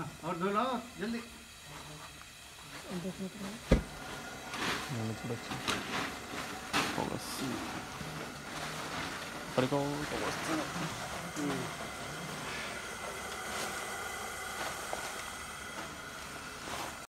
हाँ, और धो लाओ जल्दी 너무 들었지. 먹었어. 그리고 먹었어.